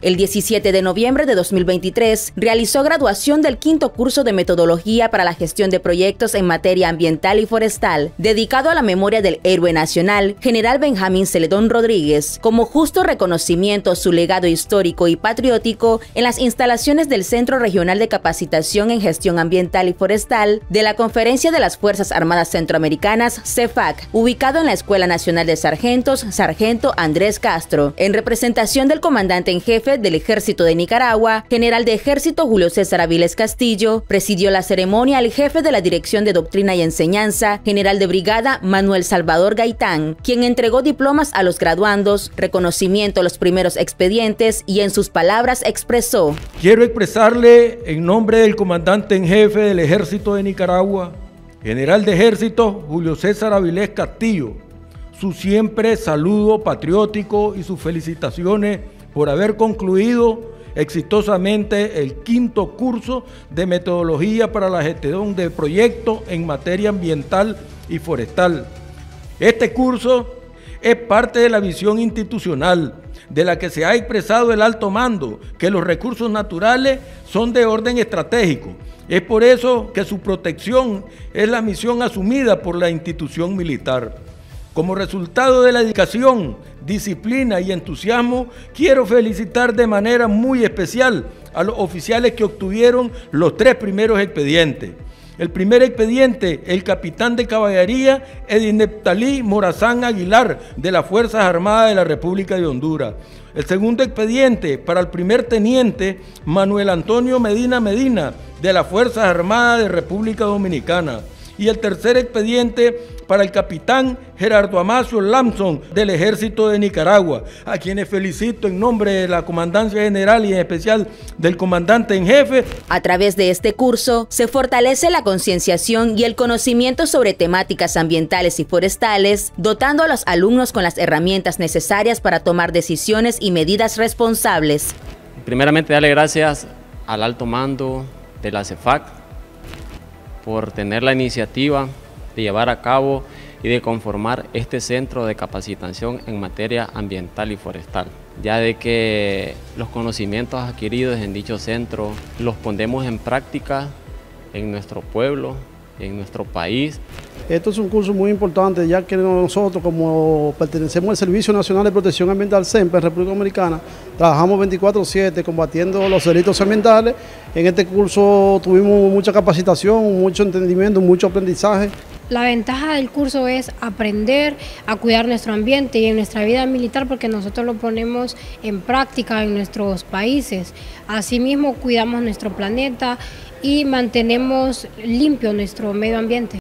El 17 de noviembre de 2023 realizó graduación del quinto curso de metodología para la gestión de proyectos en materia ambiental y forestal, dedicado a la memoria del héroe nacional, general Benjamín Celedón Rodríguez, como justo reconocimiento a su legado histórico y patriótico en las instalaciones del Centro Regional de Capacitación en Gestión Ambiental y Forestal de la Conferencia de las Fuerzas Armadas Centroamericanas, CEFAC, ubicado en la Escuela Nacional de Sargentos, Sargento Andrés Castro, en representación del comandante en jefe jefe del Ejército de Nicaragua, general de Ejército Julio César Aviles Castillo, presidió la ceremonia el jefe de la Dirección de Doctrina y Enseñanza, general de brigada Manuel Salvador Gaitán, quien entregó diplomas a los graduandos, reconocimiento a los primeros expedientes y en sus palabras expresó. Quiero expresarle en nombre del comandante en jefe del Ejército de Nicaragua, general de Ejército Julio César Avilés Castillo, su siempre saludo patriótico y sus felicitaciones por haber concluido exitosamente el quinto curso de metodología para la gestión de proyectos en materia ambiental y forestal. Este curso es parte de la visión institucional de la que se ha expresado el alto mando, que los recursos naturales son de orden estratégico. Es por eso que su protección es la misión asumida por la institución militar. Como resultado de la dedicación, disciplina y entusiasmo, quiero felicitar de manera muy especial a los oficiales que obtuvieron los tres primeros expedientes. El primer expediente, el capitán de caballería Edineptalí Morazán Aguilar, de las Fuerzas Armadas de la República de Honduras. El segundo expediente, para el primer teniente Manuel Antonio Medina Medina, de las Fuerzas Armadas de República Dominicana y el tercer expediente para el capitán Gerardo Amacio Lamson del Ejército de Nicaragua, a quienes felicito en nombre de la Comandancia General y en especial del comandante en jefe. A través de este curso se fortalece la concienciación y el conocimiento sobre temáticas ambientales y forestales, dotando a los alumnos con las herramientas necesarias para tomar decisiones y medidas responsables. Primeramente, darle gracias al alto mando de la CEFAC por tener la iniciativa de llevar a cabo y de conformar este centro de capacitación en materia ambiental y forestal, ya de que los conocimientos adquiridos en dicho centro los pondemos en práctica en nuestro pueblo, en nuestro país. Esto es un curso muy importante ya que nosotros como pertenecemos al Servicio Nacional de Protección Ambiental SEMPE en República Dominicana, trabajamos 24/7 combatiendo los delitos ambientales. En este curso tuvimos mucha capacitación, mucho entendimiento, mucho aprendizaje. La ventaja del curso es aprender a cuidar nuestro ambiente y en nuestra vida militar porque nosotros lo ponemos en práctica en nuestros países. Asimismo cuidamos nuestro planeta y mantenemos limpio nuestro medio ambiente.